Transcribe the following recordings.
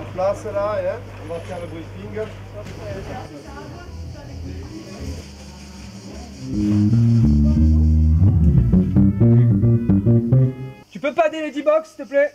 place là, hein, on va faire le briefing. Tu peux pas aider les D-Box s'il te plaît?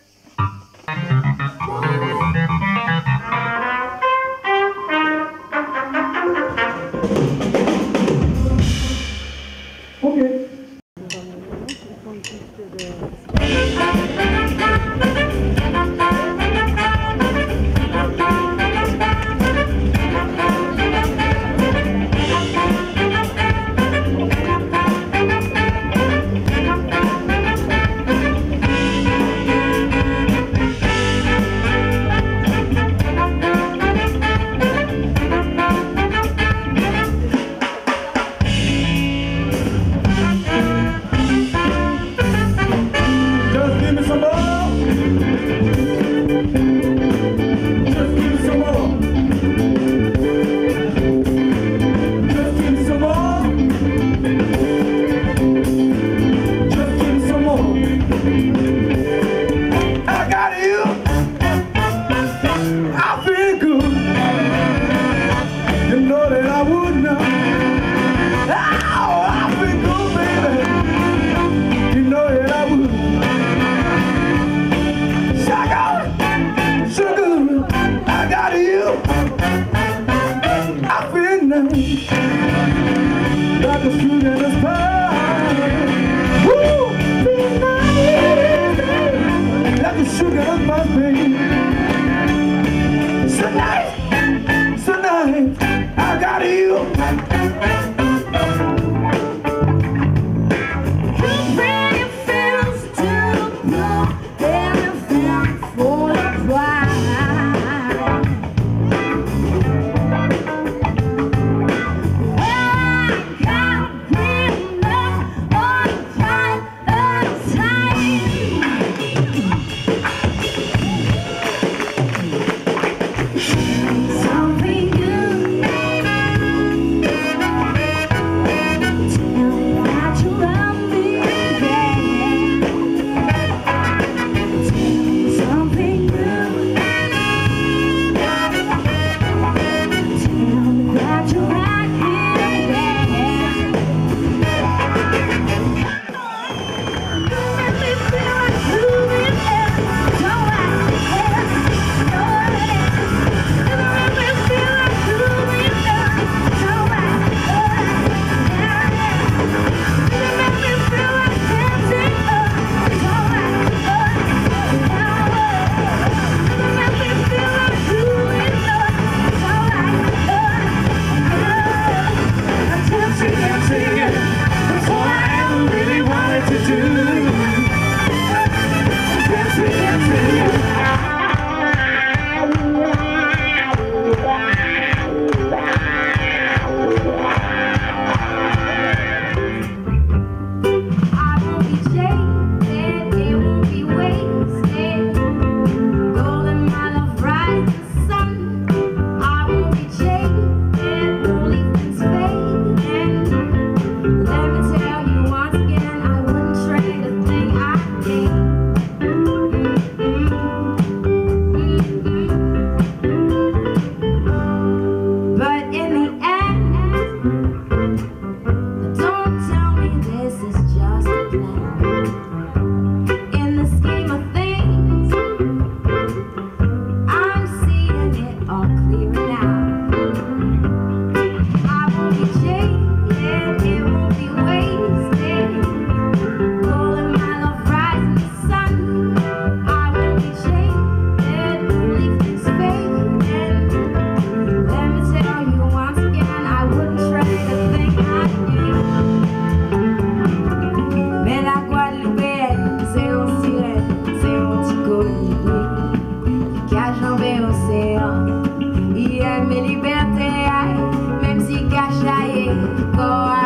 go